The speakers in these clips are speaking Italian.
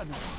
Stavolta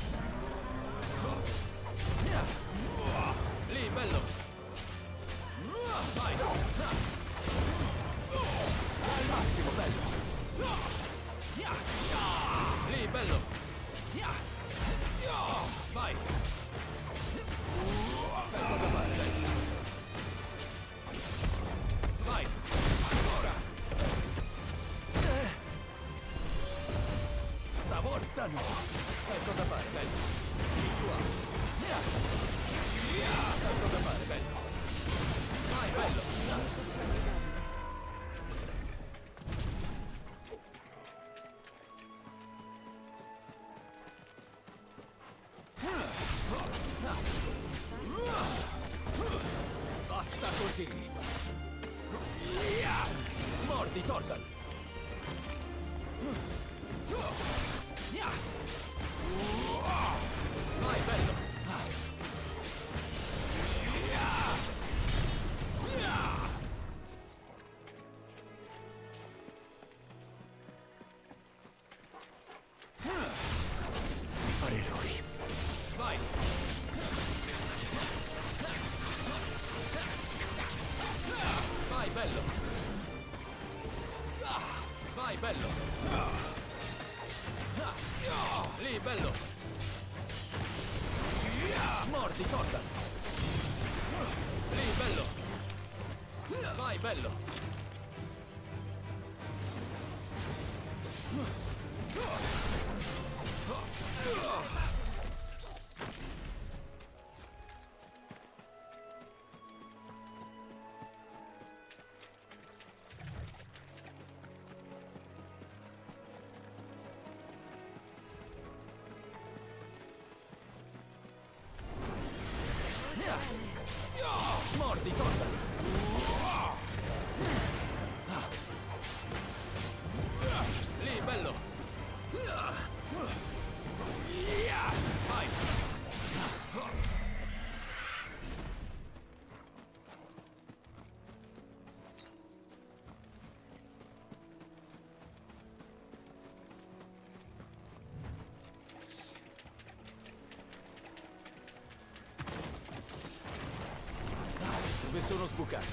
sono sbucati?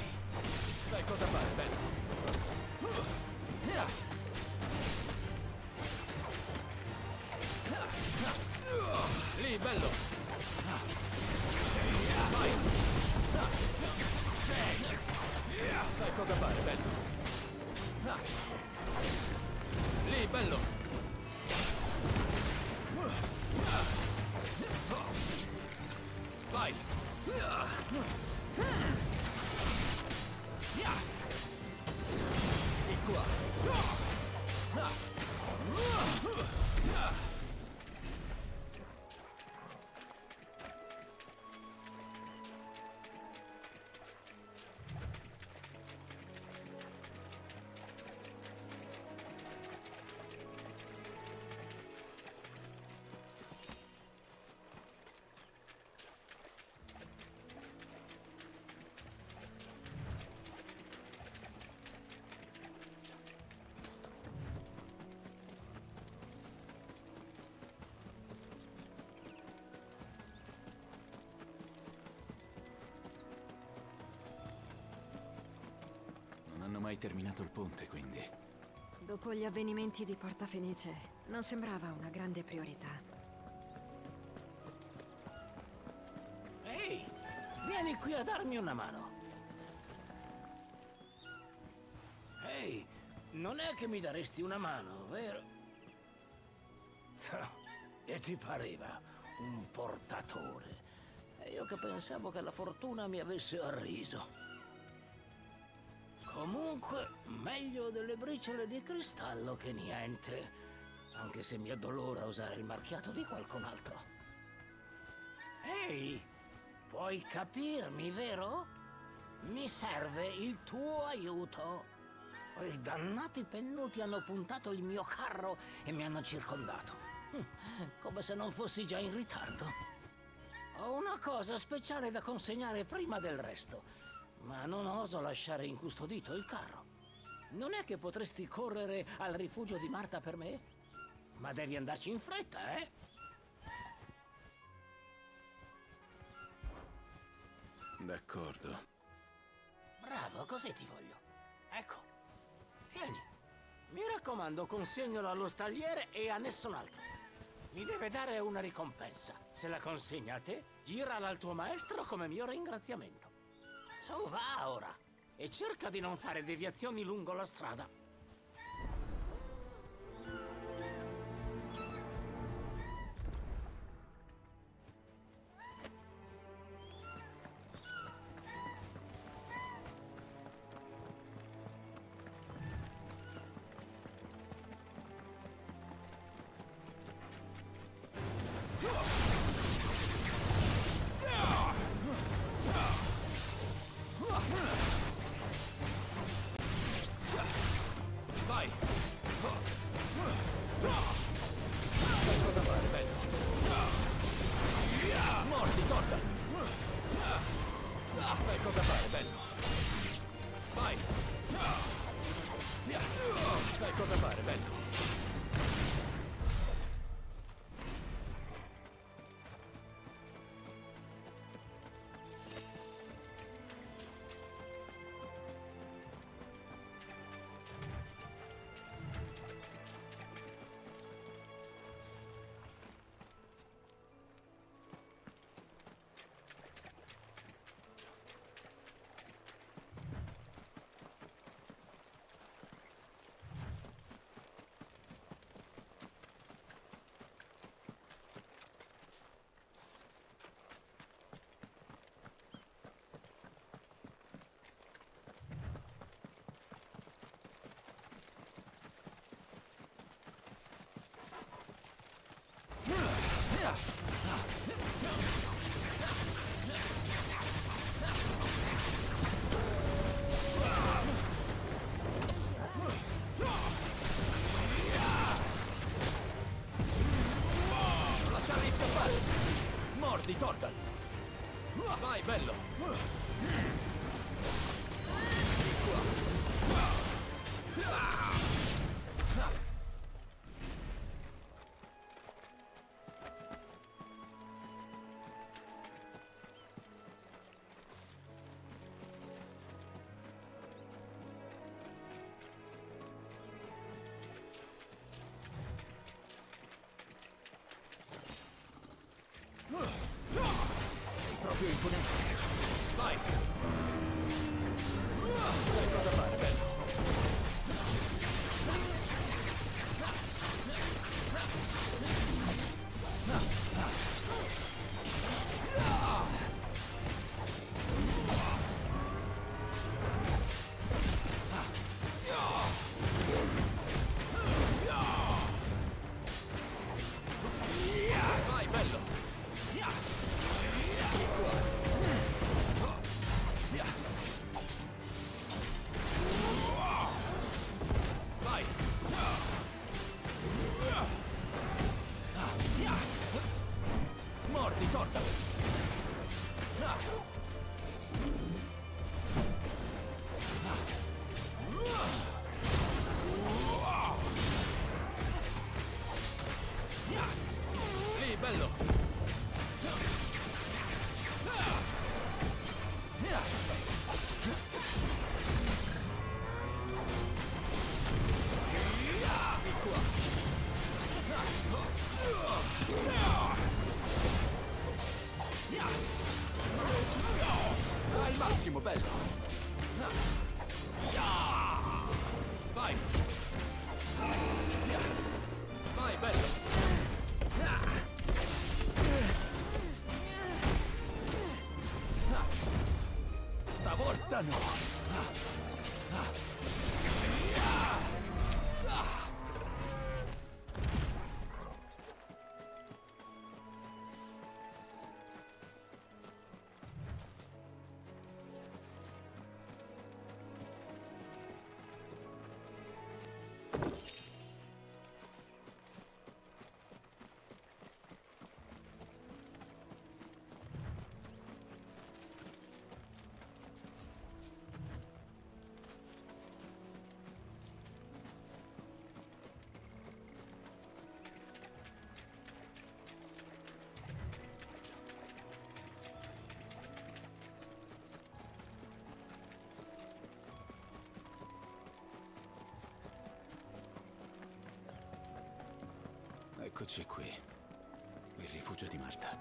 Sai cosa fare, bello? mai terminato il ponte, quindi. Dopo gli avvenimenti di Porta Fenice, non sembrava una grande priorità. Ehi! Vieni qui a darmi una mano! Ehi! Non è che mi daresti una mano, vero? E ti pareva un portatore? E io che pensavo che la fortuna mi avesse arriso. Comunque, meglio delle briciole di cristallo che niente. Anche se mi addolora usare il marchiato di qualcun altro. Ehi, puoi capirmi, vero? Mi serve il tuo aiuto. Quei dannati pennuti hanno puntato il mio carro e mi hanno circondato. Hm, come se non fossi già in ritardo. Ho una cosa speciale da consegnare prima del resto, ma non oso lasciare incustodito il carro. Non è che potresti correre al rifugio di Marta per me? Ma devi andarci in fretta, eh? D'accordo. Bravo, così ti voglio. Ecco, tieni. Mi raccomando, consegnalo allo stagliere e a nessun altro. Mi deve dare una ricompensa. Se la consegna a te, girala al tuo maestro come mio ringraziamento. Su, va ora. E cerca di non fare deviazioni lungo la strada. Yeah. Proprio imponente. Vai! Sai cosa fare, Vai! Vai! Stavolta no! Eccoci qui. Il rifugio di Marta.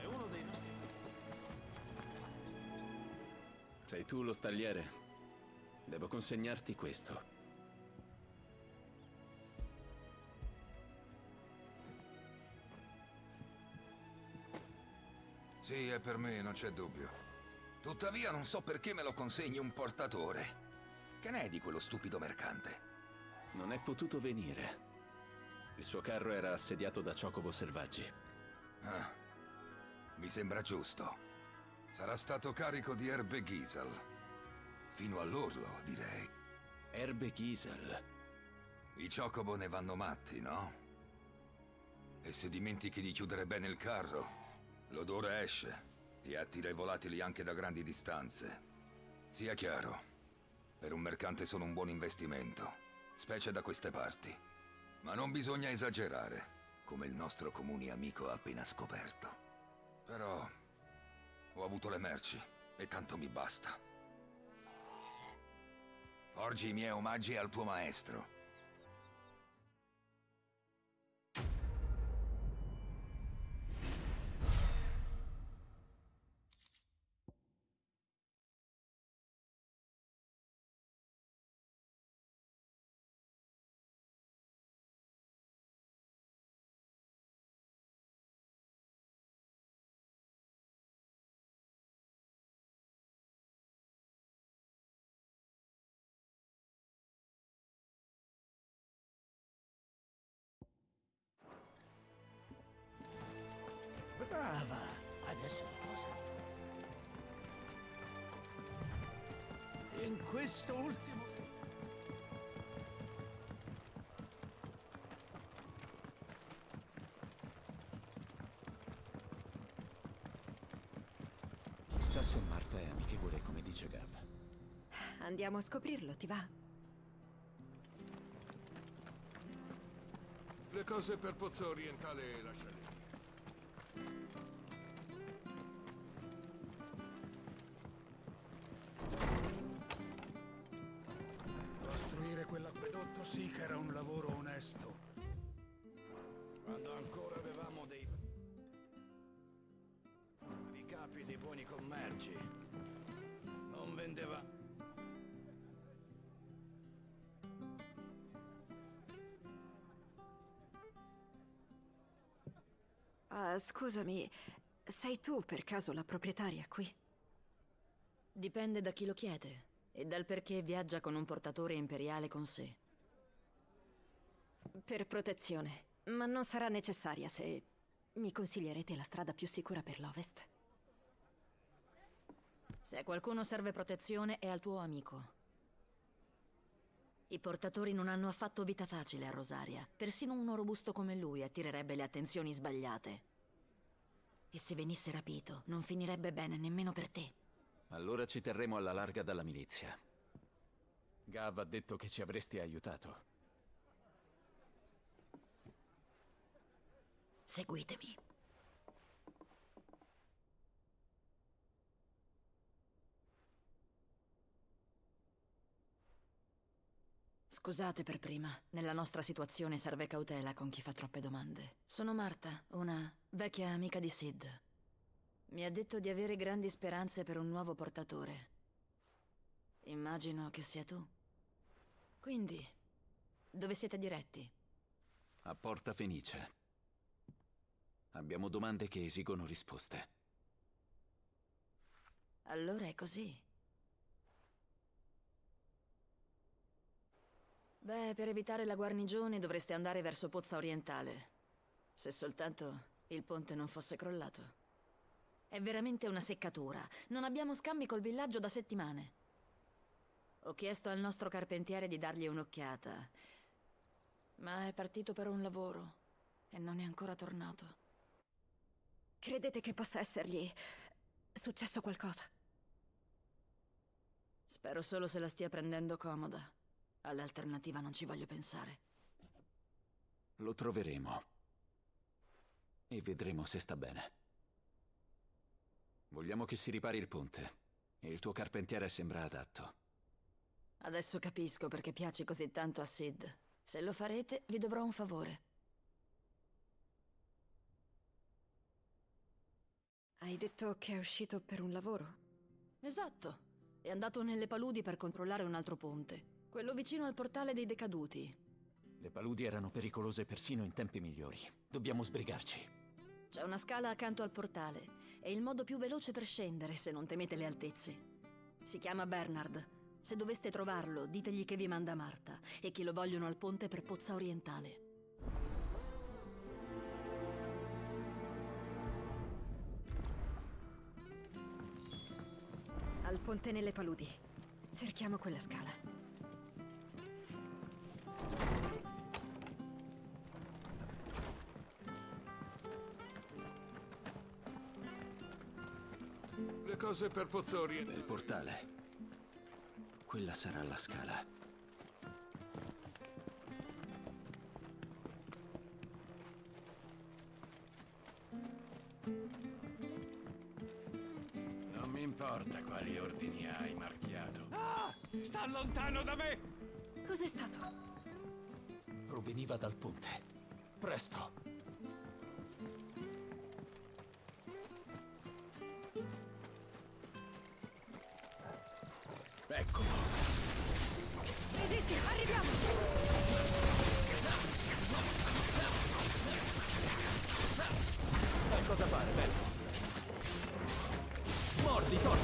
È uno dei nostri... Sei tu lo stagliere? Devo consegnarti questo. Sì, è per me, non c'è dubbio. Tuttavia non so perché me lo consegni un portatore. Che ne è di quello stupido mercante? Non è potuto venire. Il suo carro era assediato da ciocobo selvaggi. Ah, mi sembra giusto. Sarà stato carico di erbe Gisel. Fino all'orlo, direi. Erbe Gisel. I ciocobo ne vanno matti, no? E se dimentichi di chiudere bene il carro, l'odore esce e attira i volatili anche da grandi distanze. Sia chiaro, per un mercante sono un buon investimento, specie da queste parti. Ma non bisogna esagerare, come il nostro comune amico ha appena scoperto. Però ho avuto le merci e tanto mi basta. Porgi i miei omaggi al tuo maestro. Questo ultimo... Chissà se Marta è amichevole come dice Gav. Andiamo a scoprirlo, ti va? Le cose per Pozzo Orientale lasciali. Scusami, sei tu per caso la proprietaria qui? Dipende da chi lo chiede e dal perché viaggia con un portatore imperiale con sé. Per protezione, ma non sarà necessaria se mi consiglierete la strada più sicura per l'Ovest. Se a qualcuno serve protezione è al tuo amico. I portatori non hanno affatto vita facile a Rosaria. Persino uno robusto come lui attirerebbe le attenzioni sbagliate. E se venisse rapito, non finirebbe bene nemmeno per te. Allora ci terremo alla larga dalla milizia. Gav ha detto che ci avresti aiutato. Seguitemi. Scusate per prima. Nella nostra situazione serve cautela con chi fa troppe domande. Sono Marta, una vecchia amica di Sid. Mi ha detto di avere grandi speranze per un nuovo portatore. Immagino che sia tu. Quindi, dove siete diretti? A Porta Fenice. Abbiamo domande che esigono risposte. Allora è così. Beh, per evitare la guarnigione dovreste andare verso Pozza Orientale. Se soltanto il ponte non fosse crollato. È veramente una seccatura. Non abbiamo scambi col villaggio da settimane. Ho chiesto al nostro carpentiere di dargli un'occhiata. Ma è partito per un lavoro e non è ancora tornato. Credete che possa essergli successo qualcosa? Spero solo se la stia prendendo comoda. All'alternativa non ci voglio pensare. Lo troveremo. E vedremo se sta bene. Vogliamo che si ripari il ponte. E il tuo carpentiere sembra adatto. Adesso capisco perché piaci così tanto a Sid. Se lo farete, vi dovrò un favore. Hai detto che è uscito per un lavoro? Esatto. È andato nelle paludi per controllare un altro ponte. Quello vicino al portale dei decaduti. Le paludi erano pericolose persino in tempi migliori. Dobbiamo sbrigarci. C'è una scala accanto al portale. È il modo più veloce per scendere se non temete le altezze. Si chiama Bernard. Se doveste trovarlo, ditegli che vi manda Marta e che lo vogliono al ponte per Pozza Orientale. Al ponte nelle paludi. Cerchiamo quella scala. Le cose per Pozzori. Bel portale. Quella sarà la scala. Non mi importa quali ordini hai marchiato. Ah! Sta lontano da me! Cos'è stato? Proveniva dal ponte. Presto. Eccolo. Resisti, arriviamo! Sai cosa fare, bello? Mordi, toccali!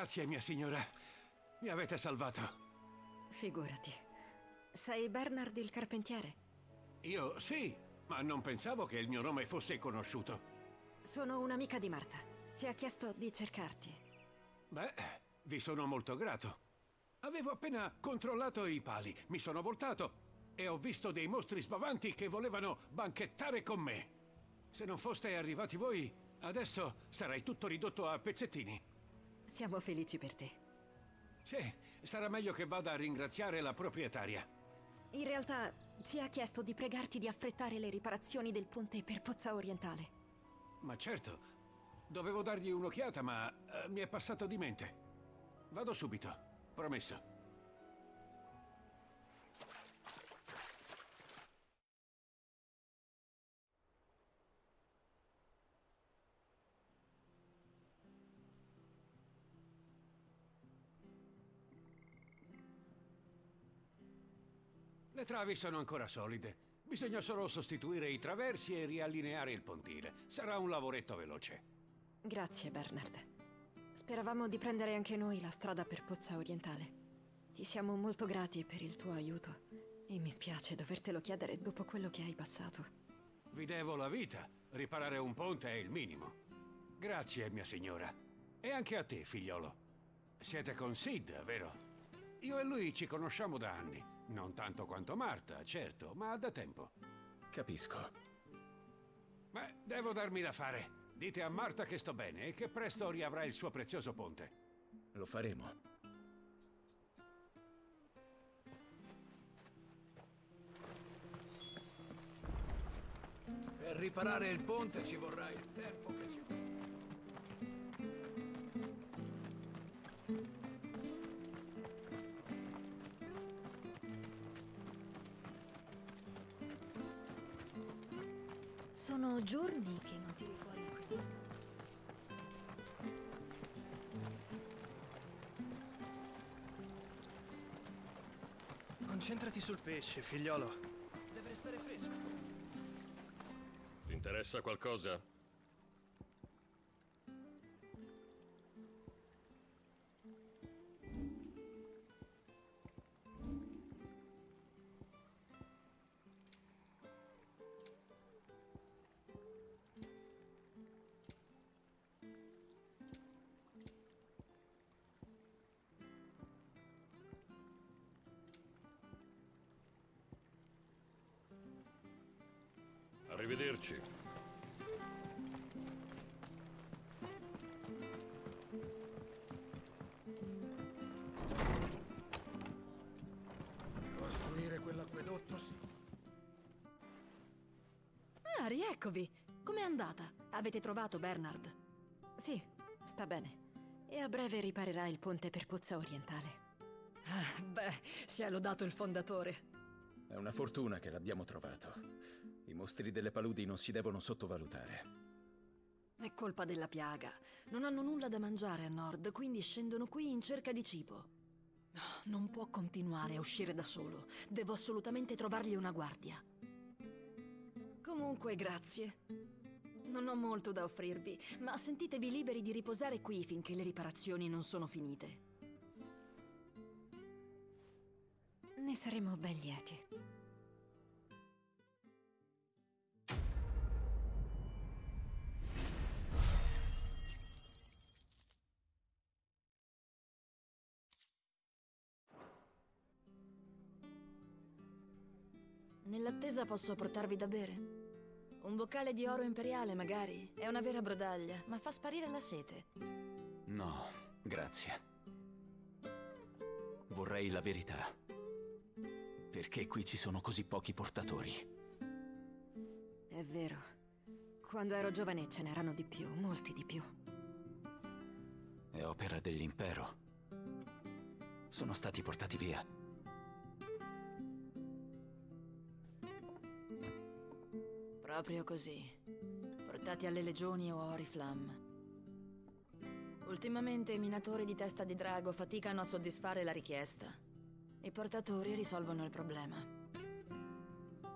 Grazie, mia signora. Mi avete salvato. Figurati. Sei Bernard il carpentiere? Io sì, ma non pensavo che il mio nome fosse conosciuto. Sono un'amica di Marta. Ci ha chiesto di cercarti. Beh, vi sono molto grato. Avevo appena controllato i pali, mi sono voltato e ho visto dei mostri sbavanti che volevano banchettare con me. Se non foste arrivati voi, adesso sarei tutto ridotto a pezzettini. Siamo felici per te. Sì, sarà meglio che vada a ringraziare la proprietaria. In realtà ci ha chiesto di pregarti di affrettare le riparazioni del ponte per Pozza Orientale. Ma certo, dovevo dargli un'occhiata, ma eh, mi è passato di mente. Vado subito, promesso. Travi sono ancora solide. Bisogna solo sostituire i traversi e riallineare il pontile. Sarà un lavoretto veloce. Grazie, Bernard. Speravamo di prendere anche noi la strada per Pozza Orientale. Ti siamo molto grati per il tuo aiuto. E mi spiace dovertelo chiedere dopo quello che hai passato. Vi devo la vita. Riparare un ponte è il minimo. Grazie, mia signora. E anche a te, figliolo. Siete con Sid, vero? io e lui ci conosciamo da anni. Non tanto quanto Marta, certo, ma da tempo. Capisco. Beh, devo darmi da fare. Dite a Marta che sto bene e che presto riavrà il suo prezioso ponte. Lo faremo. Per riparare il ponte ci vorrà il tempo che ci vuole. Sono giorni che non tiri fuori qui. Concentrati sul pesce, figliolo. Deve restare fresco. Ti interessa qualcosa? Andata? Avete trovato Bernard? Sì, sta bene. E a breve riparerà il ponte per Pozza Orientale. Ah, beh, si è lodato il fondatore. È una fortuna che l'abbiamo trovato. I mostri delle paludi non si devono sottovalutare. È colpa della piaga. Non hanno nulla da mangiare a nord, quindi scendono qui in cerca di cibo. No, Non può continuare a uscire da solo. Devo assolutamente trovargli una guardia. Comunque, grazie. Non ho molto da offrirvi, ma sentitevi liberi di riposare qui finché le riparazioni non sono finite. Ne saremo ben lieti. Nell'attesa posso portarvi da bere? Un boccale di oro imperiale, magari. È una vera brodaglia, ma fa sparire la sete. No, grazie. Vorrei la verità. Perché qui ci sono così pochi portatori? È vero. Quando ero giovane ce n'erano di più, molti di più. È opera dell'impero. Sono stati portati via. Proprio così. Portati alle legioni o a Oriflam. Ultimamente i minatori di testa di drago faticano a soddisfare la richiesta. I portatori risolvono il problema.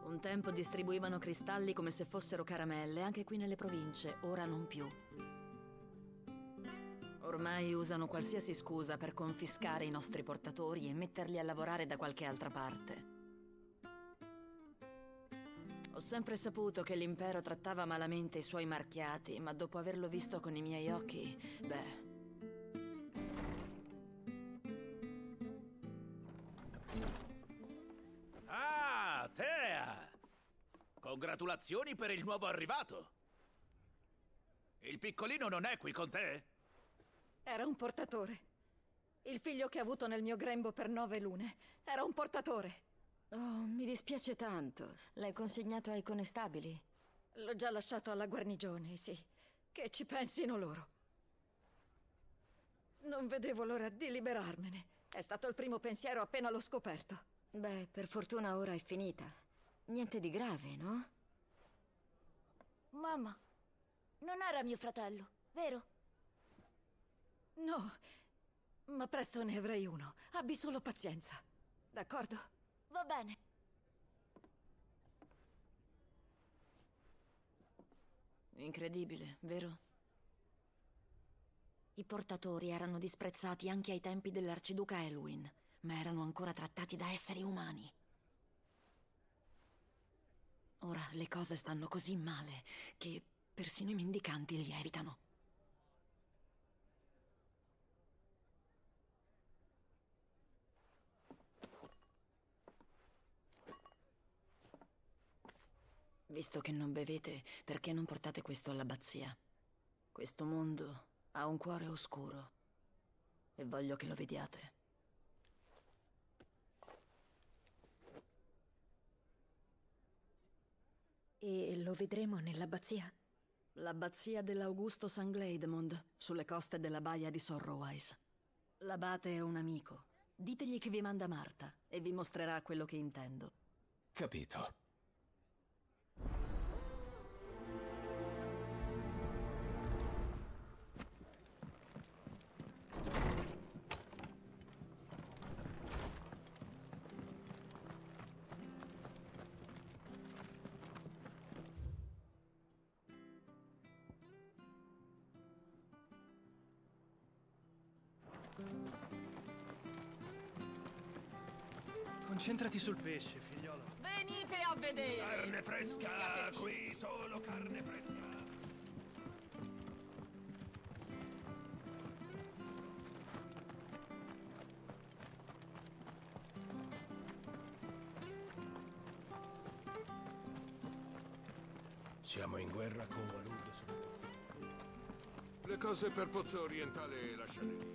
Un tempo distribuivano cristalli come se fossero caramelle anche qui nelle province, ora non più. Ormai usano qualsiasi scusa per confiscare i nostri portatori e metterli a lavorare da qualche altra parte. Ho sempre saputo che l'impero trattava malamente i suoi marchiati, ma dopo averlo visto con i miei occhi, beh, Ah, Tea! Congratulazioni per il nuovo arrivato! Il piccolino non è qui con te? Era un portatore. Il figlio che ha avuto nel mio grembo per nove lune. Era un portatore. Oh, mi dispiace tanto. L'hai consegnato ai conestabili? L'ho già lasciato alla guarnigione, sì. Che ci pensino loro. Non vedevo l'ora di liberarmene. È stato il primo pensiero appena l'ho scoperto. Beh, per fortuna ora è finita. Niente di grave, no? Mamma, non era mio fratello, vero? No, ma presto ne avrei uno. Abbi solo pazienza. D'accordo? Va bene. incredibile, vero? I portatori erano disprezzati anche ai tempi dell'arciduca Elwin, ma erano ancora trattati da esseri umani. Ora le cose stanno così male che persino i mendicanti li evitano. Visto che non bevete, perché non portate questo all'abbazia? Questo mondo ha un cuore oscuro e voglio che lo vediate. E lo vedremo nell'abbazia? L'abbazia dell'Augusto St. Glademond, sulle coste della baia di Sorrowise. L'abate è un amico. Ditegli che vi manda Marta e vi mostrerà quello che intendo. Capito. Concentrati sul pesce, figliolo. Venite a vedere! Carne fresca, qui solo carne fresca. Siamo in guerra con Walud. Le cose per Pozzo Orientale lasciale lì.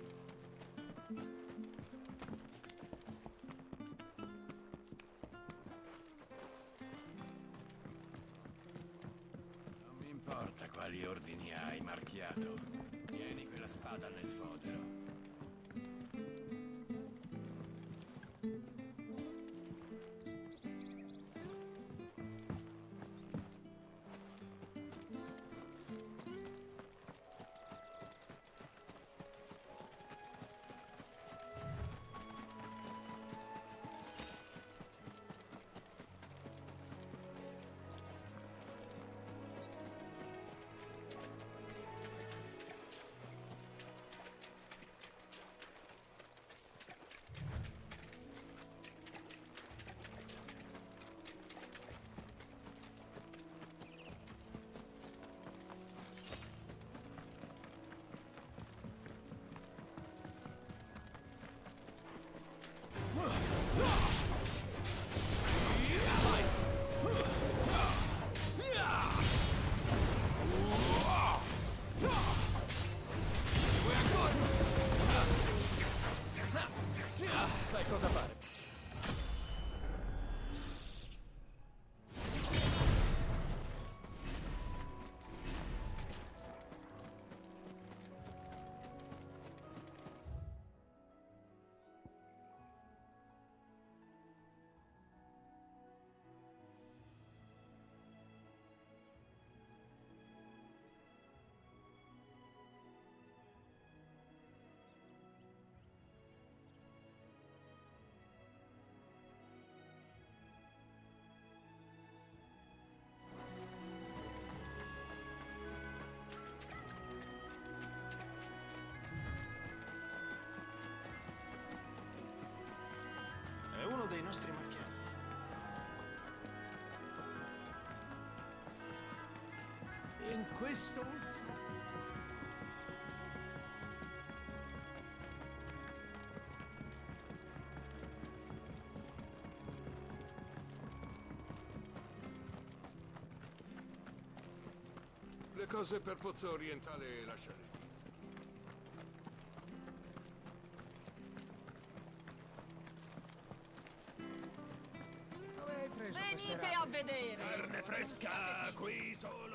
In questo ultimo... Le cose per Pozzo Orientale lasciale lì. Venite a vedere! Carne fresca, qui solo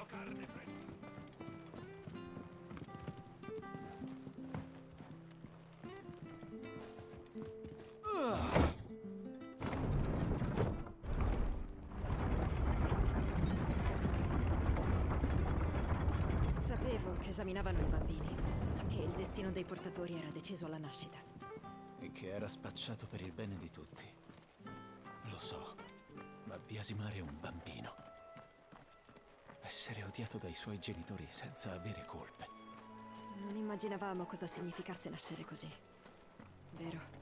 esaminavano i bambini, che il destino dei portatori era deciso alla nascita. E che era spacciato per il bene di tutti. Lo so, ma biasimare un bambino. Essere odiato dai suoi genitori senza avere colpe. Non immaginavamo cosa significasse nascere così. Vero?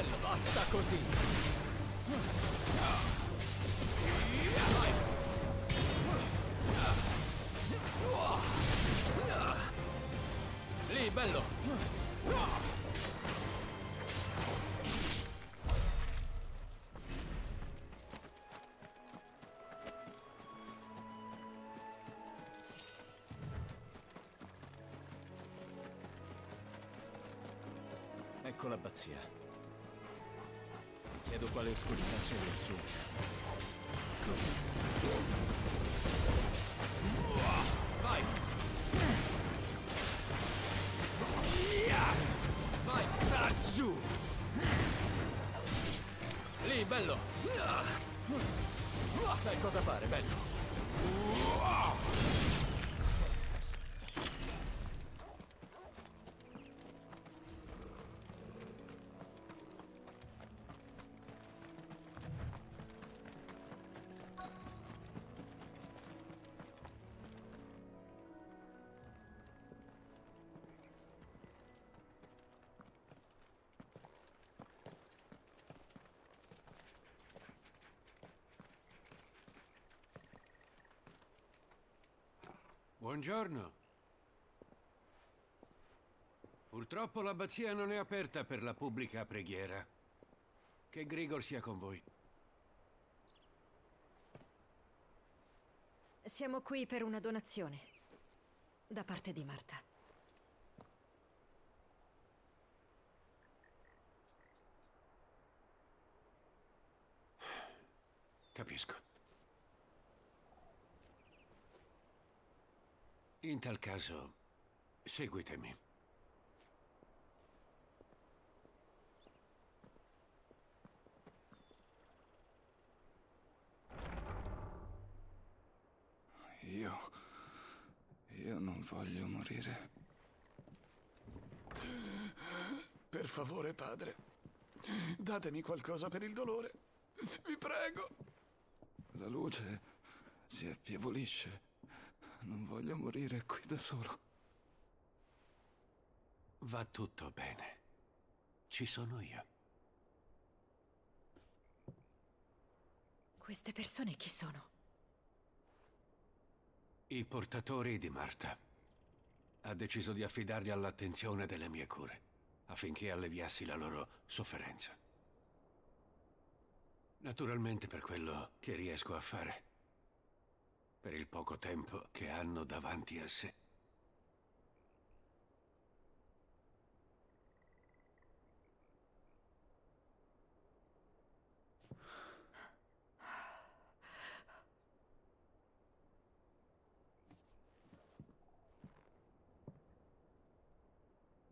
Bello, basta così. Lì, bello. Ecco l'abbazia. Quale oscurità c'è lassù. Vai. Vai, sta giù. Lì, bello. Sai cosa fare, bello. Buongiorno. Purtroppo l'abbazia non è aperta per la pubblica preghiera. Che Grigor sia con voi. Siamo qui per una donazione. Da parte di Marta. Capisco. In tal caso, seguitemi. Io... Io non voglio morire. Per favore, padre. Datemi qualcosa per il dolore. Vi prego. La luce si affievolisce. Non voglio morire qui da solo. Va tutto bene. Ci sono io. Queste persone chi sono? I portatori di Marta. Ha deciso di affidarli all'attenzione delle mie cure, affinché alleviassi la loro sofferenza. Naturalmente per quello che riesco a fare. Per il poco tempo che hanno davanti a sé.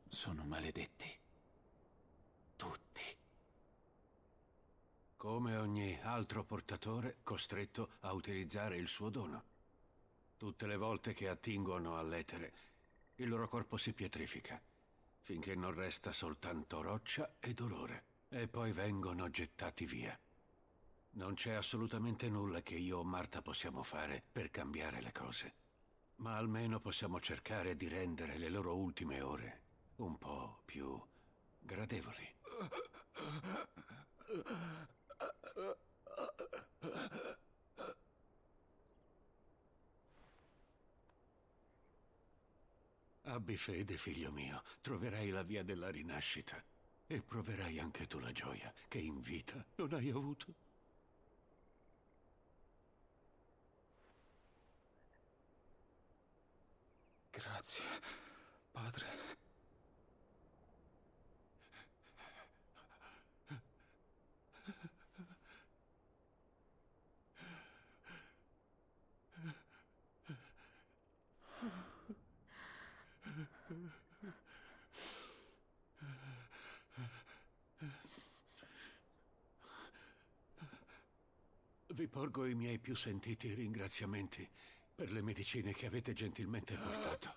Sono maledetti. Tutti. Come ogni altro portatore costretto a utilizzare il suo dono. Tutte le volte che attingono all'etere, il loro corpo si pietrifica, finché non resta soltanto roccia e dolore, e poi vengono gettati via. Non c'è assolutamente nulla che io o Marta possiamo fare per cambiare le cose, ma almeno possiamo cercare di rendere le loro ultime ore un po' più gradevoli. Abbi fede, figlio mio, troverai la via della rinascita e proverai anche tu la gioia che in vita non hai avuto. Grazie, padre. Vi porgo i miei più sentiti ringraziamenti per le medicine che avete gentilmente portato.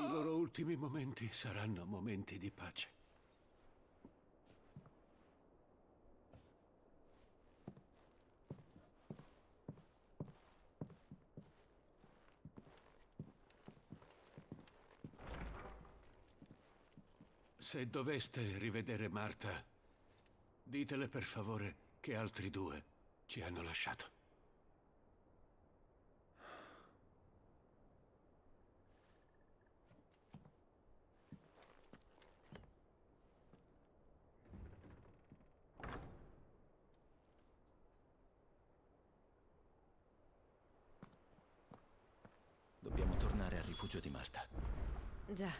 I loro ultimi momenti saranno momenti di pace. Se doveste rivedere Marta, ditele per favore che altri due ci hanno lasciato. Dobbiamo tornare al rifugio di Marta. Già.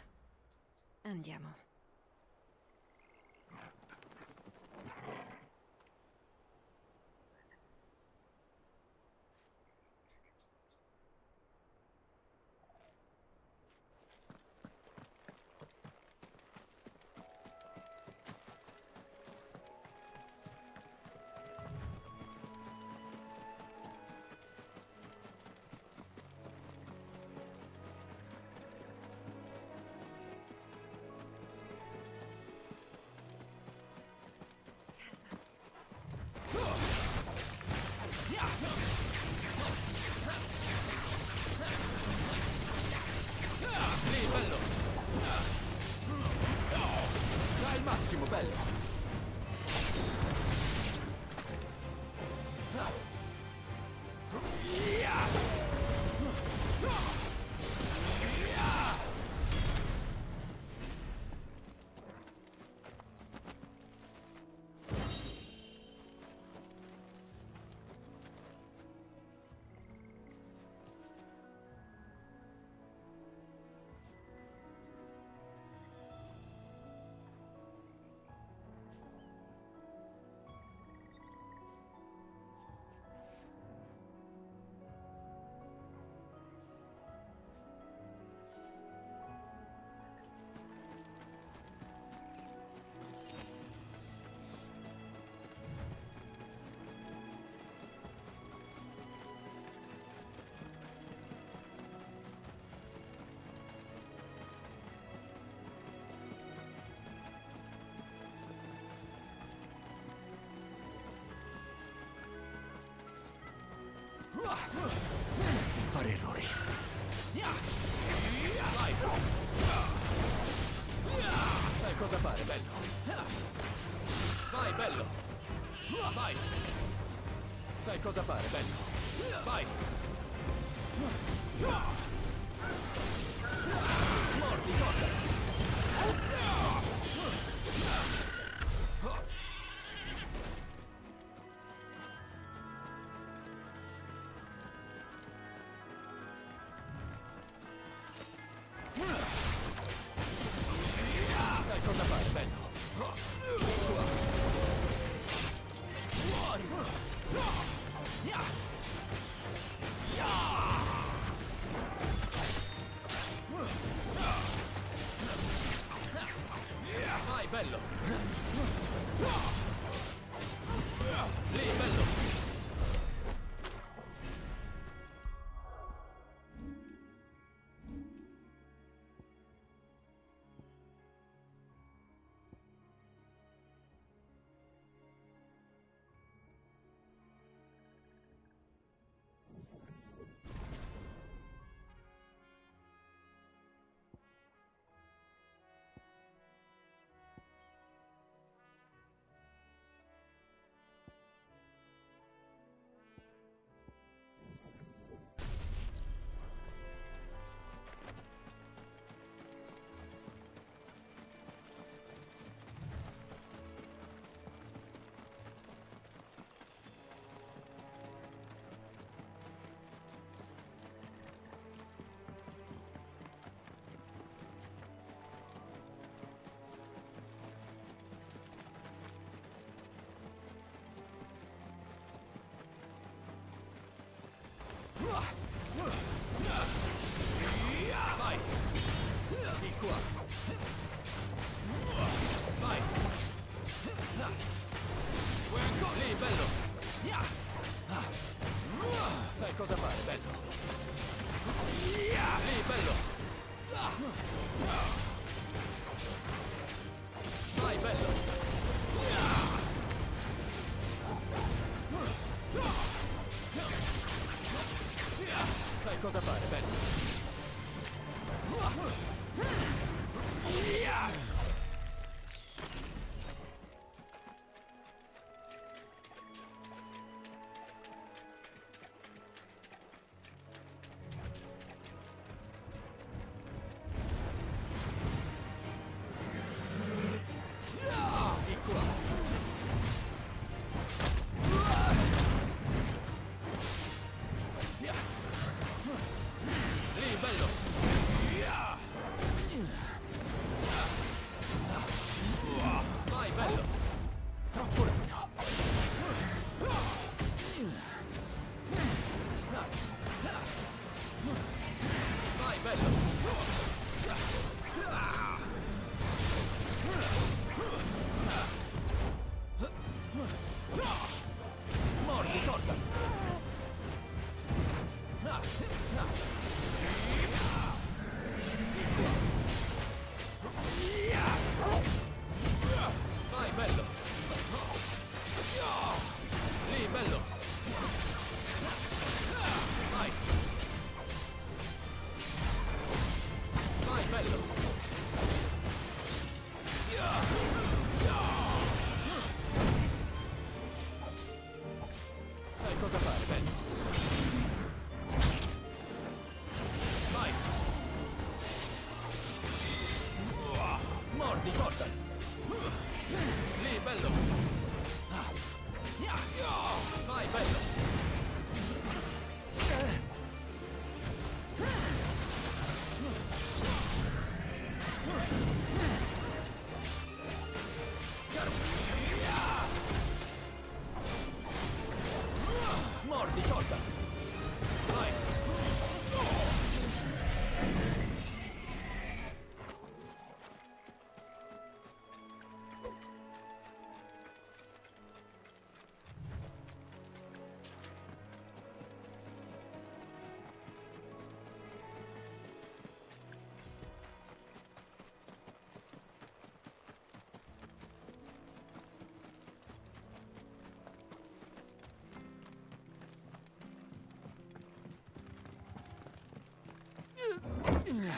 Andiamo. Fare errori. Vai! Sai cosa fare, bello? Vai, bello! Vai! Sai cosa fare, bello? Vai! Venite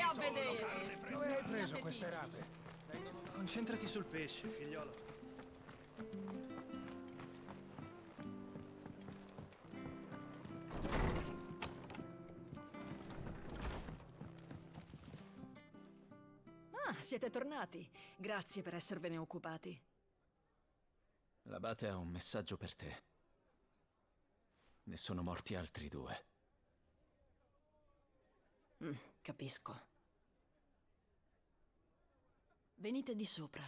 a vedere! Dove hai preso queste rape? Concentrati sul pesce, figliolo. Siete tornati. Grazie per esservene occupati. L'abate ha un messaggio per te. Ne sono morti altri due. Mm, capisco. Venite di sopra.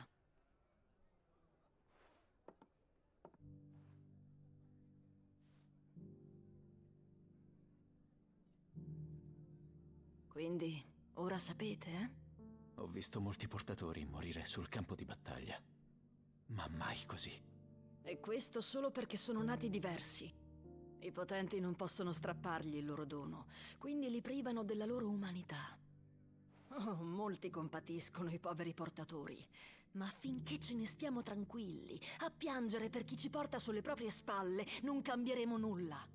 Quindi, ora sapete, eh? Ho visto molti portatori morire sul campo di battaglia. Ma mai così. E questo solo perché sono nati diversi. I potenti non possono strappargli il loro dono, quindi li privano della loro umanità. Oh, molti compatiscono i poveri portatori, ma finché ce ne stiamo tranquilli, a piangere per chi ci porta sulle proprie spalle, non cambieremo nulla.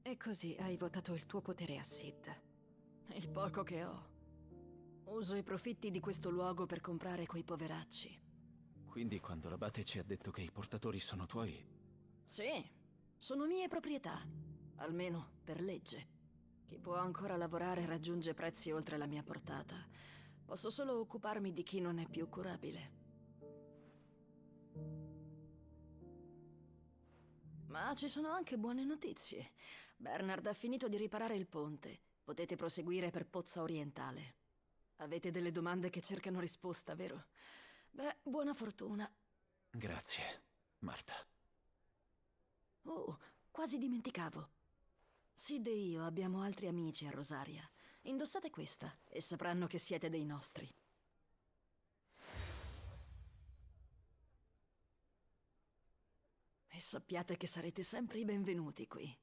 E così hai votato il tuo potere a Sid. Il poco che ho. Uso i profitti di questo luogo per comprare quei poveracci. Quindi quando l'abate ci ha detto che i portatori sono tuoi, Sì, sono mie proprietà, almeno per legge. Chi può ancora lavorare raggiunge prezzi oltre la mia portata. Posso solo occuparmi di chi non è più curabile. Ma ci sono anche buone notizie. Bernard ha finito di riparare il ponte. Potete proseguire per Pozza Orientale. Avete delle domande che cercano risposta, vero? Beh, buona fortuna. grazie, Marta. Oh, quasi dimenticavo. Sid e io abbiamo altri amici a Rosaria. Indossate questa e sapranno che siete dei nostri. E sappiate che sarete sempre i benvenuti qui.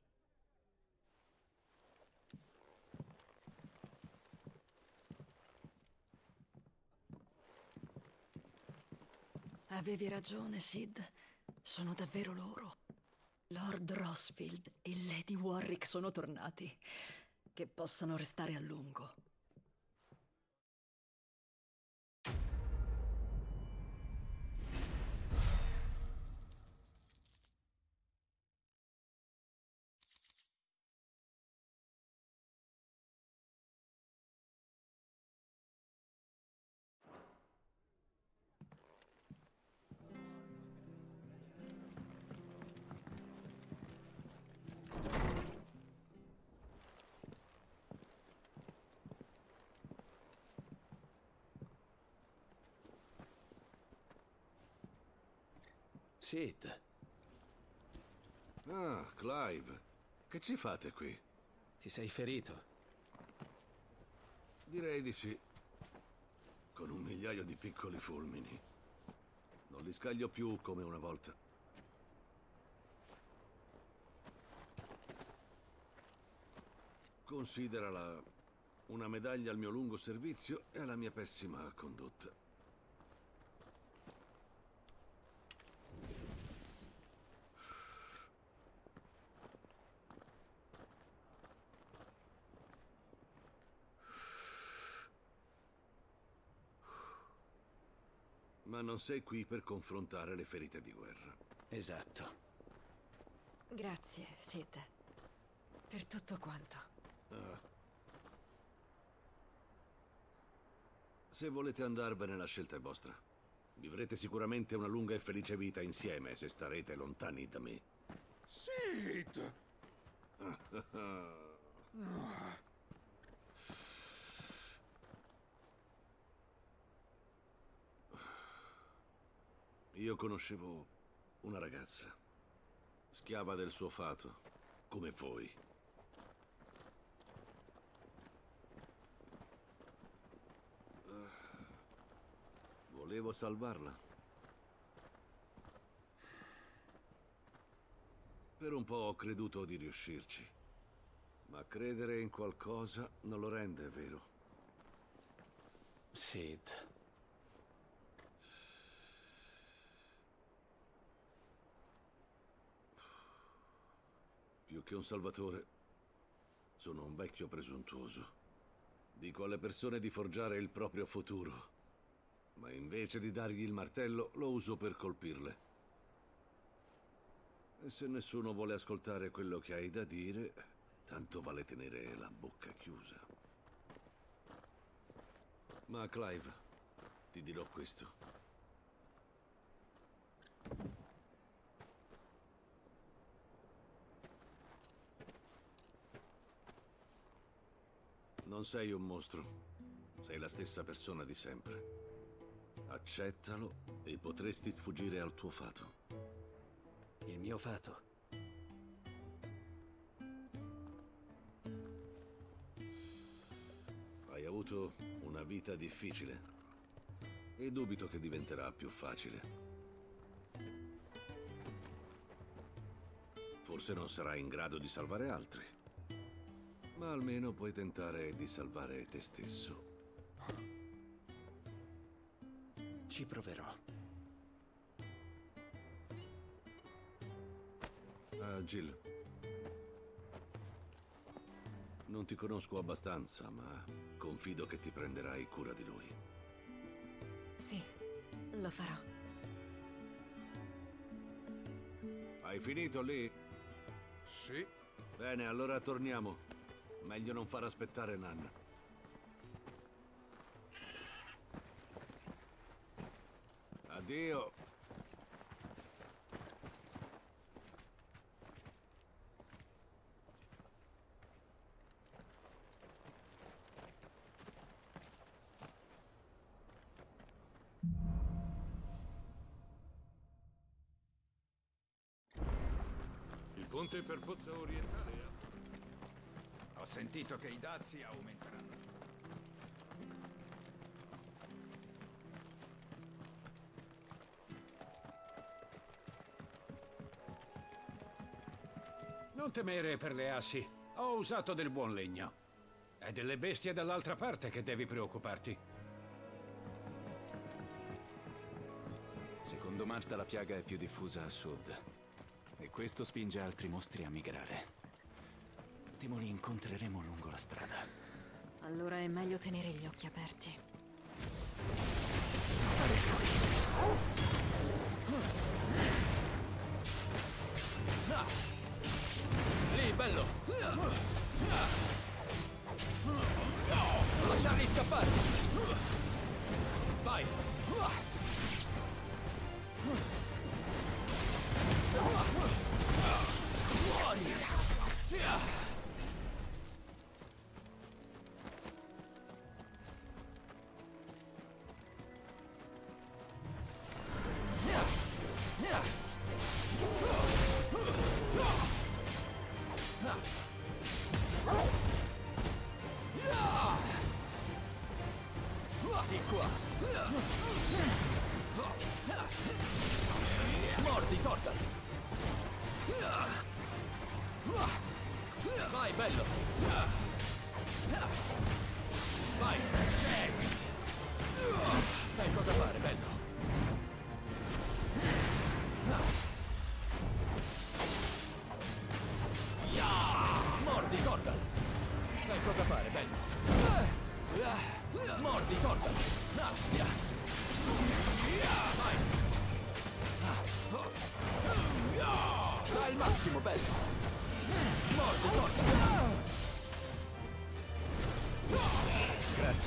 Avevi ragione, Sid. Sono davvero loro. Lord Rossfield e Lady Warwick sono tornati. Che possano restare a lungo. Sid. Ah, Clive. Che ci fate qui? Ti sei ferito? Direi di sì. Con un migliaio di piccoli fulmini. Non li scaglio più come una volta. Considerala una medaglia al mio lungo servizio e alla mia pessima condotta. Ma non sei qui per confrontare le ferite di guerra. Esatto. Grazie, Sid. Per tutto quanto. Ah. Se volete andarvene, la scelta è vostra. Vivrete sicuramente una lunga e felice vita insieme se starete lontani da me. Sid! Io conoscevo una ragazza, schiava del suo fato, come voi. Volevo salvarla. Per un po' ho creduto di riuscirci. Ma credere in qualcosa non lo rende vero. Sid. Più che un salvatore, sono un vecchio presuntuoso. Dico alle persone di forgiare il proprio futuro, ma invece di dargli il martello lo uso per colpirle. E se nessuno vuole ascoltare quello che hai da dire, tanto vale tenere la bocca chiusa. Ma Clive, ti dirò questo. Non sei un mostro. Sei la stessa persona di sempre. Accettalo e potresti sfuggire al tuo fato. Il mio fato? Hai avuto una vita difficile e dubito che diventerà più facile. Forse non sarai in grado di salvare altri, ma almeno puoi tentare di salvare te stesso. Ci proverò. Ah, Jill. Non ti conosco abbastanza, ma confido che ti prenderai cura di lui. Sì, lo farò. Hai finito lì? Sì. Bene, allora torniamo. Meglio non far aspettare Nanna. Addio. Il ponte per Pozza Orientale Ho sentito che i dazi aumenteranno. Non temere per le assi. Ho usato del buon legno. È delle bestie dall'altra parte che devi preoccuparti. Secondo Marta la piaga è più diffusa a sud. E questo spinge altri mostri a migrare. Temo li incontreremo lungo la strada. Allora è meglio tenere gli occhi aperti. Lì, bello! Non lasciarli scappare! Vai! Fuori! Di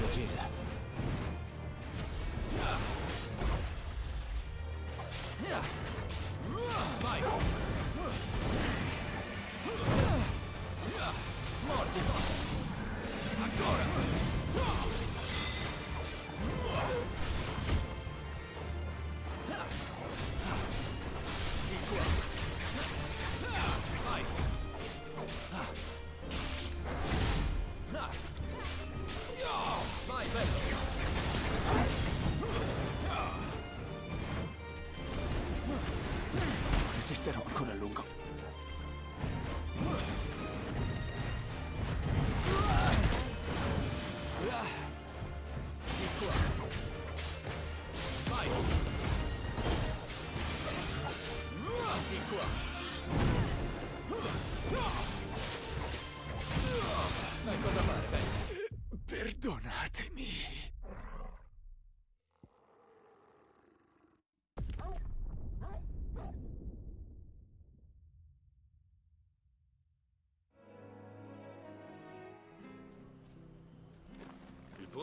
Grazie, Jill.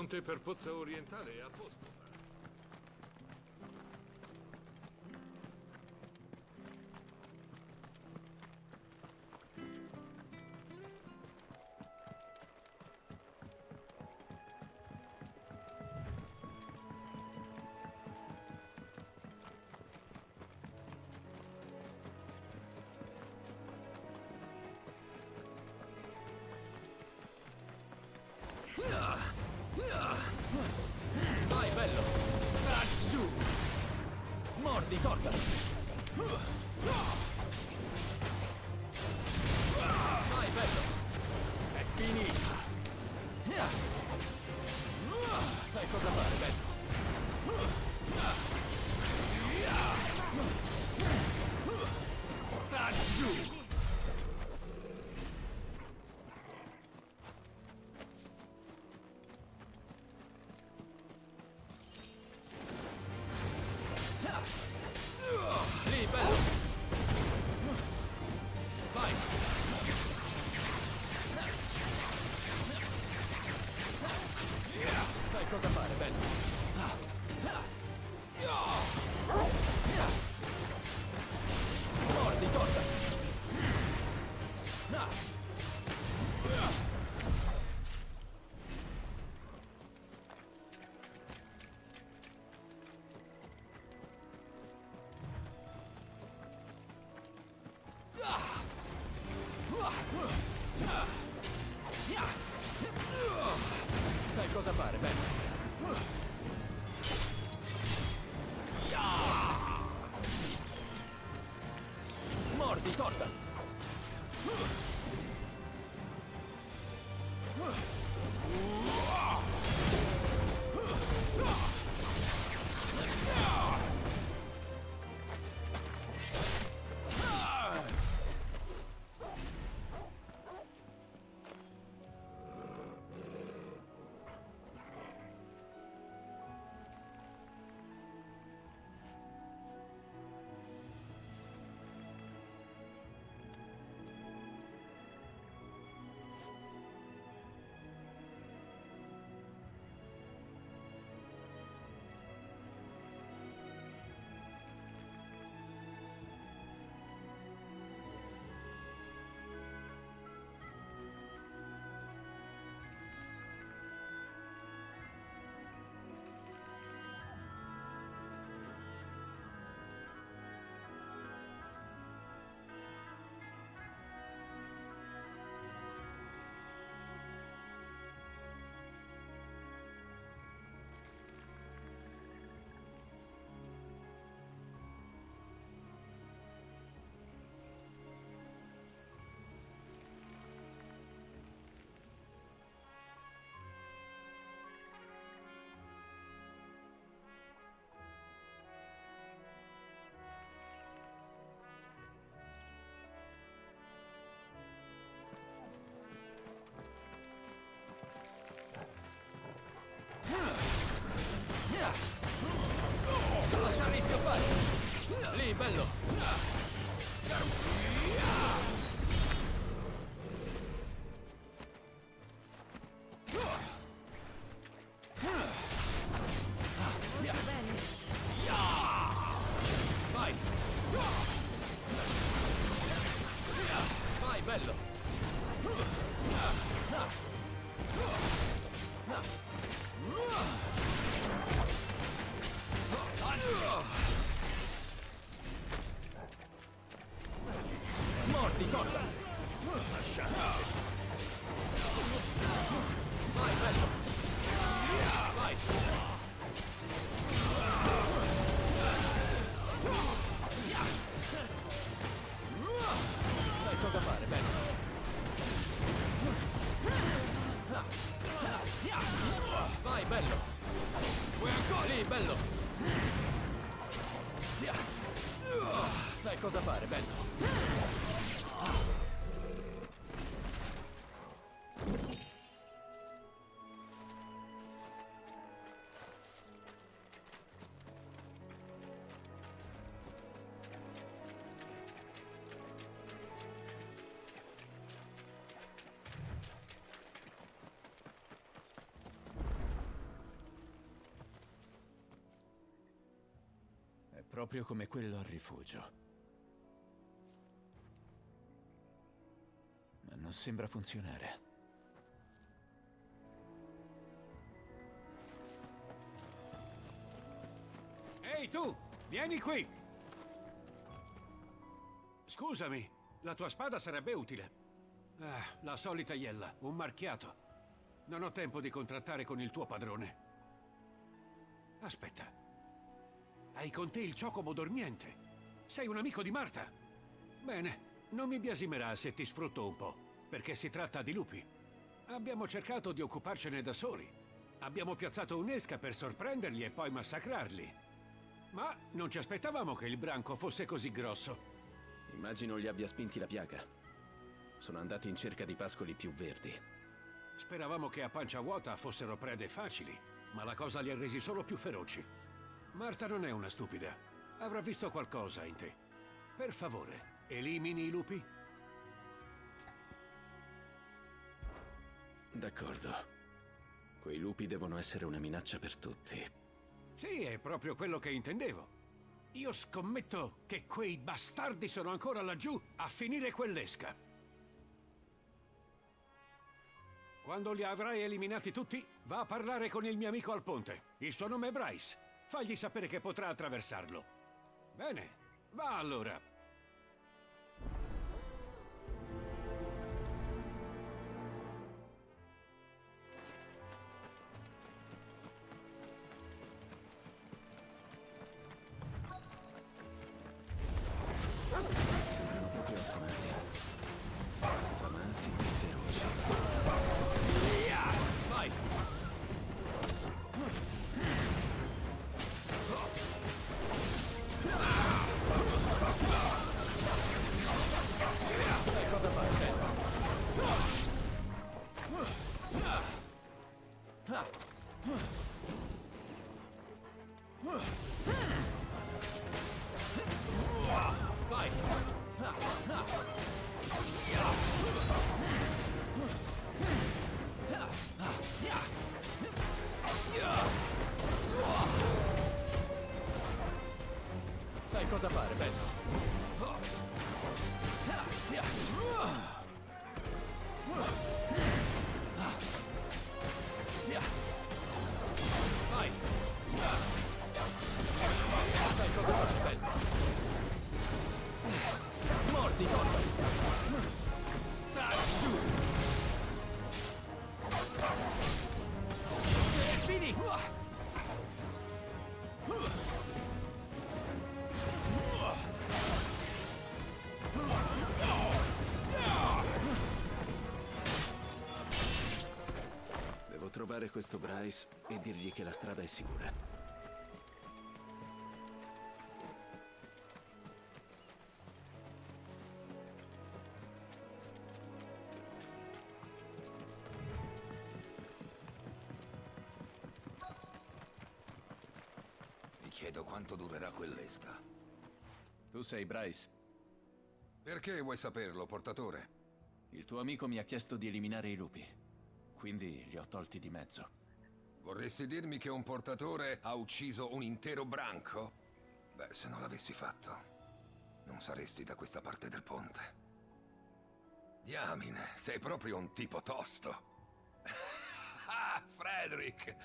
Ponte per Pozza Orientale è a posto. Non lasciarli scappare! Lì, bello! Sai cosa fare, bello? Proprio come quello al rifugio. Ma non sembra funzionare. Ehi tu, vieni qui! Scusami, la tua spada sarebbe utile. Ah, la solita iella, un marchiato. Non ho tempo di contrattare con il tuo padrone. Aspetta. Hai con te il ciocobo dormiente. Sei un amico di Marta. Bene, non mi biasimerà se ti sfrutto un po', perché si tratta di lupi. Abbiamo cercato di occuparcene da soli. Abbiamo piazzato un'esca per sorprenderli e poi massacrarli. Ma non ci aspettavamo che il branco fosse così grosso. Immagino li abbia spinti la piaga. Sono andati in cerca di pascoli più verdi. Speravamo che a pancia vuota fossero prede facili, ma la cosa li ha resi solo più feroci. Marta non è una stupida. Avrà visto qualcosa in te. Per favore, elimini i lupi? D'accordo. Quei lupi devono essere una minaccia per tutti. Sì, è proprio quello che intendevo. Io scommetto che quei bastardi sono ancora laggiù a finire quell'esca. Quando li avrai eliminati tutti, va a parlare con il mio amico al ponte. Il suo nome è Bryce. Fagli sapere che potrà attraversarlo. Bene, va allora. Sai cosa fare, bello? Questo Bryce e dirgli che la strada è sicura. Mi chiedo quanto durerà quell'esca. Tu sei Bryce. Perché vuoi saperlo, portatore? Il tuo amico mi ha chiesto di eliminare i lupi. Quindi li ho tolti di mezzo. Vorresti dirmi che un portatore ha ucciso un intero branco? Beh, se non l'avessi fatto, non saresti da questa parte del ponte. Diamine, sei proprio un tipo tosto. ah, Frederick!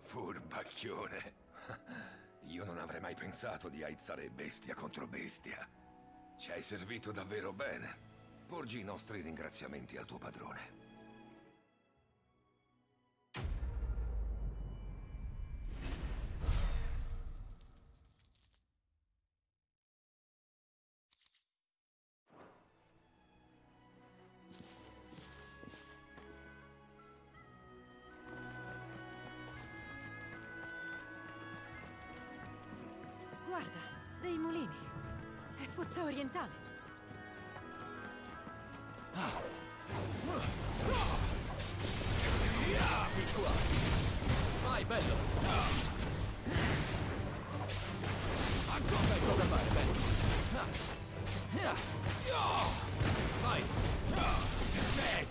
Furbacchione. Io non avrei mai pensato di aizzare bestia contro bestia. Ci hai servito davvero bene. Porgi i nostri ringraziamenti al tuo padrone. Orientale. Di. Vai, bello. Sai cosa fare, bello. Vai. Vedi.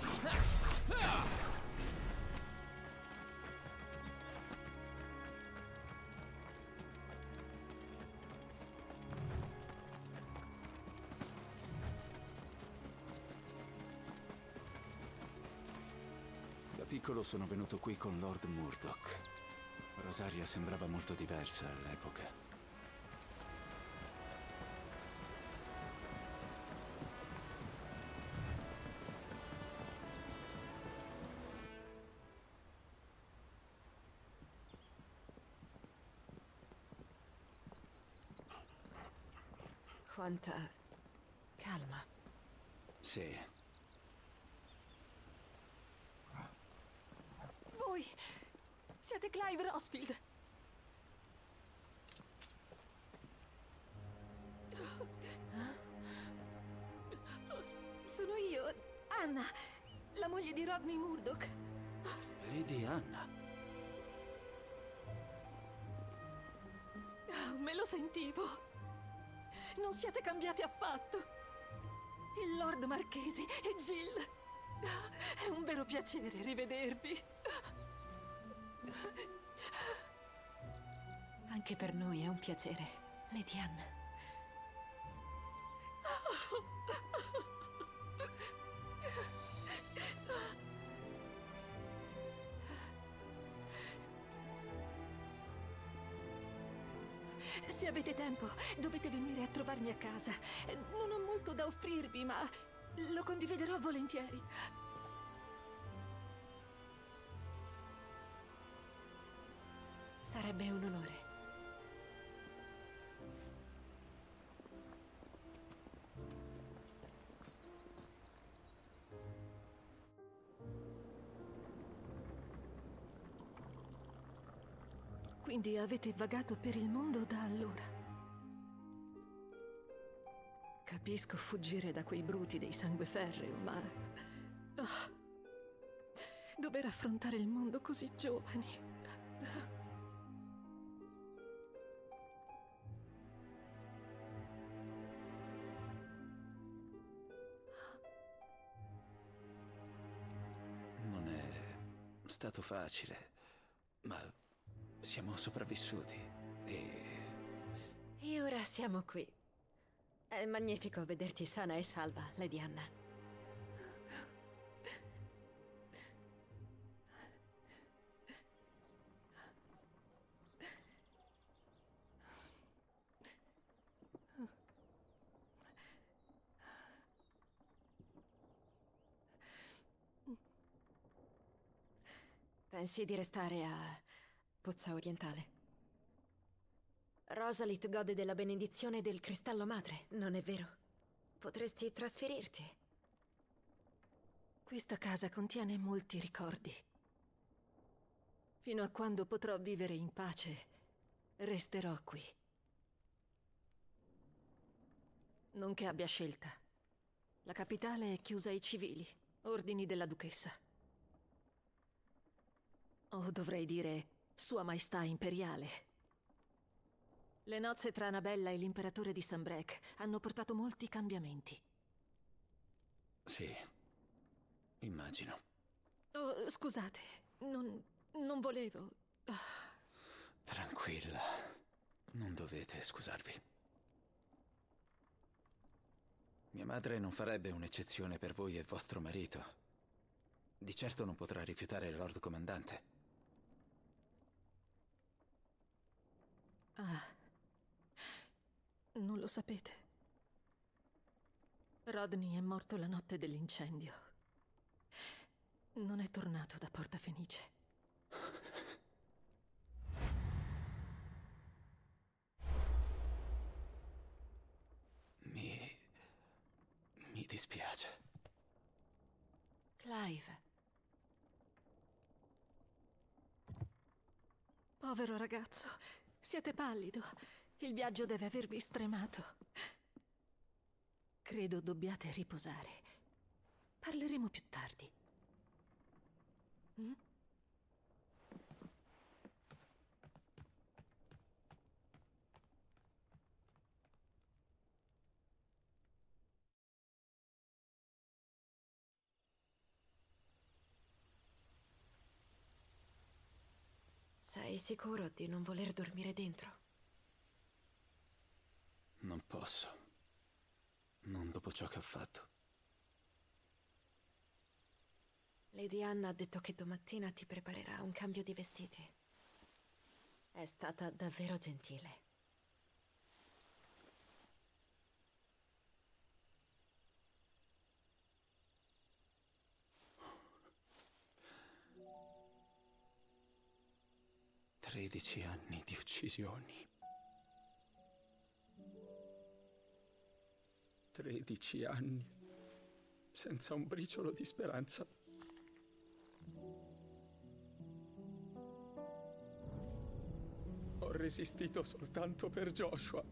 Piccolo sono venuto qui con Lord Murdoch. Rosaria sembrava molto diversa all'epoca. Quanta calma. Sì, Voi siete Clive Rosfield. Sono io, Anna, la moglie di Rodney Murdoch. Lady Anna. Ah, Me lo sentivo. Non siete cambiati affatto. Il Lord Marchesi e Jill. È un vero piacere rivedervi. Anche per noi è un piacere, Lady Anna. Se avete tempo, dovete venire a trovarmi a casa. Non ho molto da offrirvi, ma lo condividerò volentieri. Sarebbe un onore. Quindi avete vagato per il mondo da allora. Capisco fuggire da quei bruti dei sangueferreo, ma... Ah, dover affrontare il mondo così giovani. Non è stato facile, ma siamo sopravvissuti e... E ora siamo qui. È magnifico vederti sana e salva, Lady Anna. Pensi di restare a Pozza Orientale? Rosalit gode della benedizione del cristallo madre, non è vero? Potresti trasferirti. Questa casa contiene molti ricordi. Fino a quando potrò vivere in pace, resterò qui. Non che abbia scelta. La capitale è chiusa ai civili, ordini della duchessa. O dovrei dire Sua Maestà Imperiale. Le nozze tra Annabella e l'imperatore di Sunbreak hanno portato molti cambiamenti. Sì, immagino. Oh, scusate, non, non volevo. Ah, Tranquilla, non dovete scusarvi. Mia madre non farebbe un'eccezione per voi e vostro marito. Di certo non potrà rifiutare il Lord Comandante. Ah. Non lo sapete. Rodney è morto la notte dell'incendio. Non è tornato da Porta Fenice. Mi... mi dispiace. Clive, Povero ragazzo, siete pallido. Il viaggio deve avervi stremato. Credo dobbiate riposare. Parleremo più tardi. Mm? Sei sicuro di non voler dormire dentro? Non posso. Non dopo ciò che ho fatto. Lady Anna ha detto che domattina ti preparerà un cambio di vestiti. È stata davvero gentile. Tredici anni di uccisioni. Tredici anni senza un briciolo di speranza. Ho resistito soltanto per Joshua.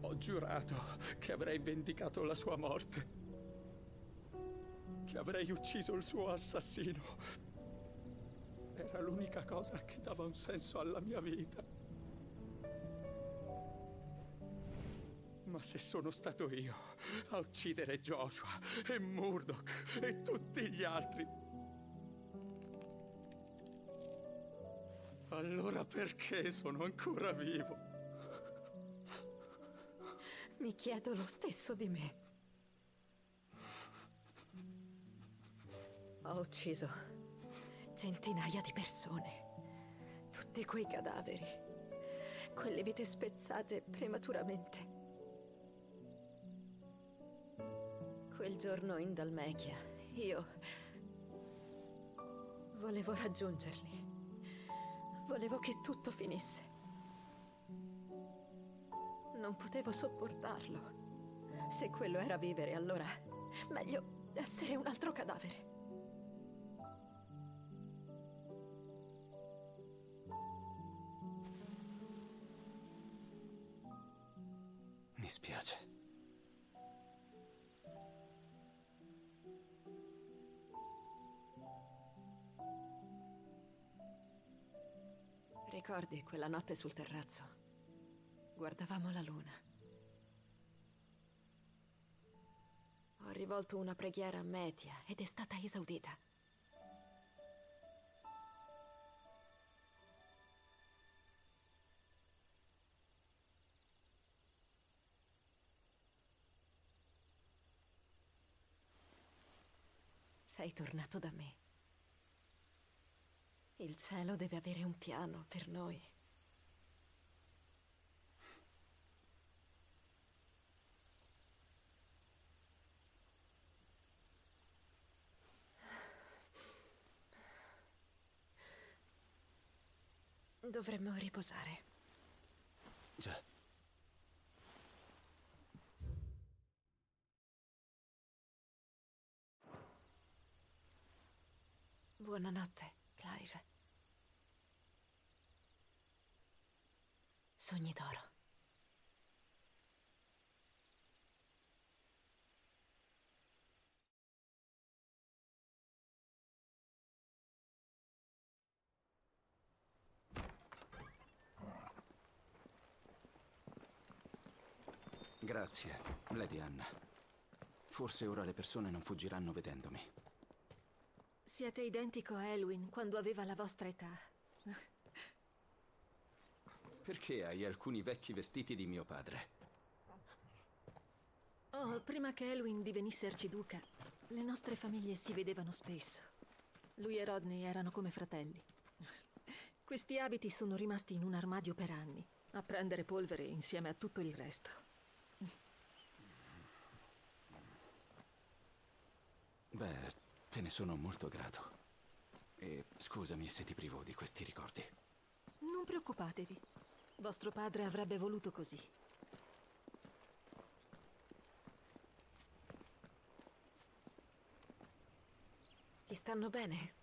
Ho giurato che avrei vendicato la sua morte. Che avrei ucciso il suo assassino. Era l'unica cosa che dava un senso alla mia vita. Ma se sono stato io a uccidere Joshua e Murdoch e tutti gli altri, allora perché sono ancora vivo? Mi chiedo lo stesso di me. Ho ucciso centinaia di persone. Tutti quei cadaveri. Quelle vite spezzate prematuramente. Quel giorno in Dalmechia, io volevo raggiungerli. Volevo che tutto finisse. Non potevo sopportarlo. Se quello era vivere, allora meglio essere un altro cadavere. Mi spiace. Ricordi quella notte sul terrazzo? Guardavamo la luna. Ho rivolto una preghiera a Metia ed è stata esaudita. Sei tornato da me. Il cielo deve avere un piano per noi. Dovremmo riposare. Già. Buonanotte, Clive. Sogni d'oro. Grazie, Lady Anna. Forse ora le persone non fuggiranno vedendomi. Siete identico a Elwin quando aveva la vostra età. Perché hai alcuni vecchi vestiti di mio padre? Oh, prima che Elwin divenisse arciduca, le nostre famiglie si vedevano spesso. Lui e Rodney erano come fratelli. Questi abiti sono rimasti in un armadio per anni, a prendere polvere insieme a tutto il resto. Beh, te ne sono molto grato. E scusami se ti privo di questi ricordi. Non preoccupatevi. Vostro padre avrebbe voluto così. Ti stanno bene?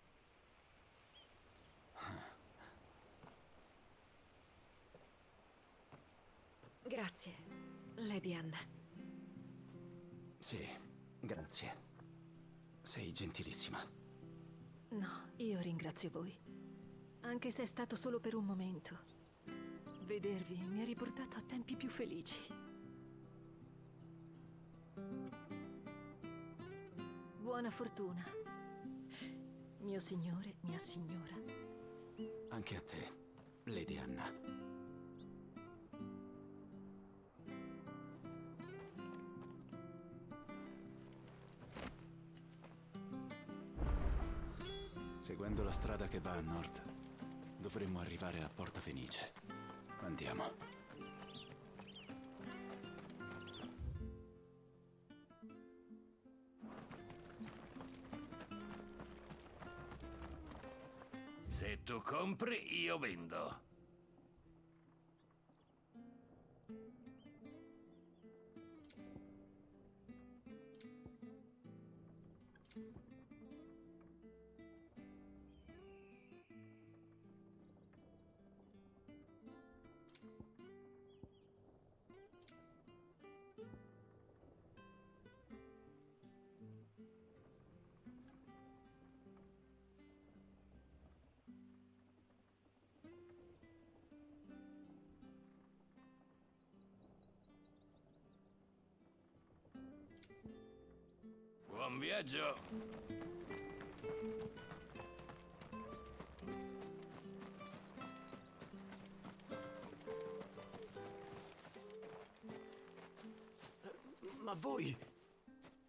Grazie, Lady Anna. Sì, grazie. Sei gentilissima. No, io ringrazio voi. Anche se è stato solo per un momento. Vedervi mi ha riportato a tempi più felici. Buona fortuna. Mio signore, mia signora. Anche a te, Lady Anna. Seguendo la strada che va a nord, dovremmo arrivare a Porta Fenice. Andiamo. Se tu compri, io vendo. Viaggio. Ma voi,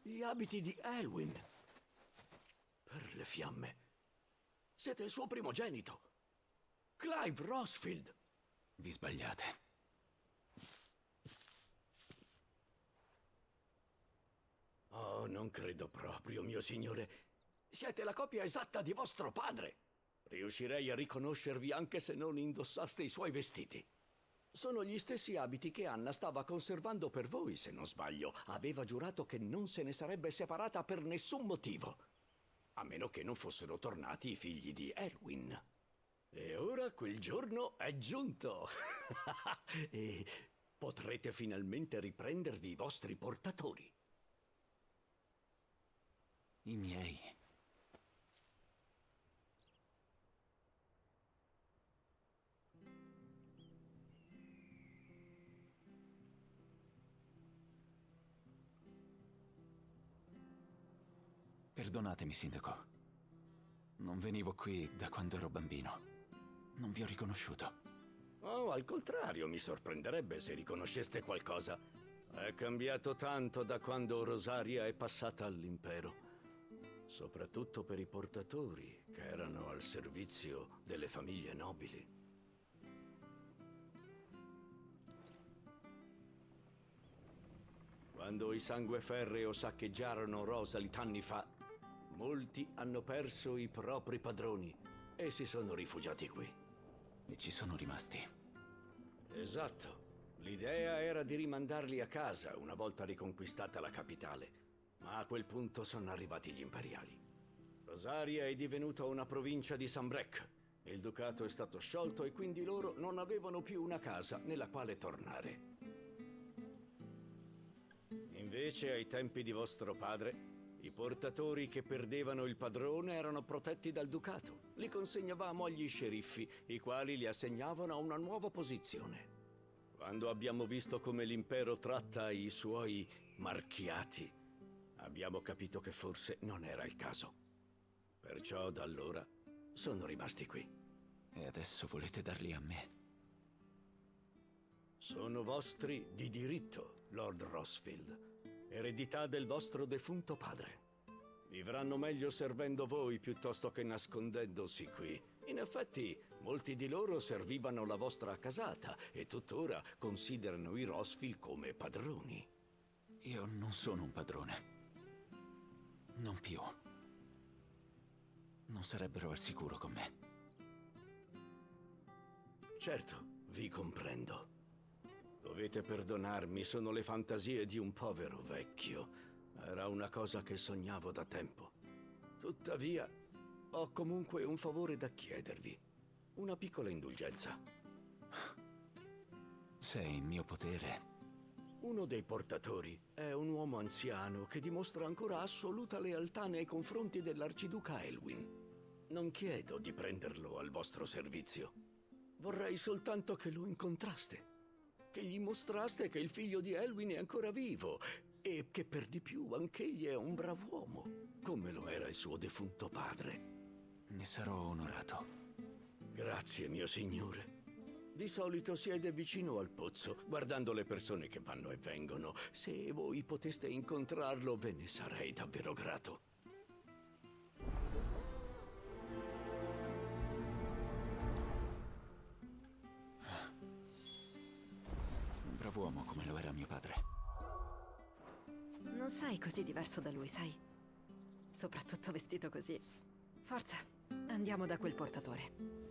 gli abiti di Elwin. Per le fiamme. Siete il suo primogenito. Clive Rosfield. Vi sbagliate. Oh, non credo proprio, mio signore. Siete la copia esatta di vostro padre. Riuscirei a riconoscervi anche se non indossaste i suoi vestiti. Sono gli stessi abiti che Anna stava conservando per voi, se non sbaglio. Aveva giurato che non se ne sarebbe separata per nessun motivo. A meno che non fossero tornati i figli di Elwin. E ora quel giorno è giunto. e potrete finalmente riprendervi i vostri portatori. I miei. Perdonatemi, sindaco. Non venivo qui da quando ero bambino. Non vi ho riconosciuto. Oh, al contrario, mi sorprenderebbe se riconosceste qualcosa. È cambiato tanto da quando Rosaria è passata all'impero. Soprattutto per i portatori che erano al servizio delle famiglie nobili. Quando i Sangueferreo saccheggiarono Rosalit anni fa, molti hanno perso i propri padroni e si sono rifugiati qui. E ci sono rimasti. Esatto. L'idea era di rimandarli a casa una volta riconquistata la capitale, ma a quel punto sono arrivati gli imperiali. Rosaria è divenuta una provincia di Sambrec. Il ducato è stato sciolto e quindi loro non avevano più una casa nella quale tornare. Invece, ai tempi di vostro padre, i portatori che perdevano il padrone erano protetti dal ducato. Li consegnavamo agli sceriffi, i quali li assegnavano a una nuova posizione. Quando abbiamo visto come l'impero tratta i suoi marchiati, abbiamo capito che forse non era il caso. Perciò da allora sono rimasti qui. E adesso volete darli a me? Sono vostri di diritto, Lord Rossfield. Eredità del vostro defunto padre. Vivranno meglio servendo voi piuttosto che nascondendosi qui. In effetti, molti di loro servivano la vostra casata e tuttora considerano i Rossfield come padroni. Io non sono un padrone. Non più. Non sarebbero al sicuro con me. Certo, vi comprendo. Dovete perdonarmi, sono le fantasie di un povero vecchio. Era una cosa che sognavo da tempo. Tuttavia, ho comunque un favore da chiedervi. Una piccola indulgenza. Sei in mio potere. Uno dei portatori è un uomo anziano che dimostra ancora assoluta lealtà nei confronti dell'arciduca Elwin. Non chiedo di prenderlo al vostro servizio. Vorrei soltanto che lo incontraste. Che gli mostraste che il figlio di Elwin è ancora vivo e che per di più anch'egli è un brav'uomo, come lo era il suo defunto padre. Ne sarò onorato. Grazie, mio signore. Di solito siede vicino al pozzo, guardando le persone che vanno e vengono. Se voi poteste incontrarlo, ve ne sarei davvero grato. Un brav'uomo come lo era mio padre. Non sei così diverso da lui, sai? Soprattutto vestito così. Forza, andiamo da quel portatore.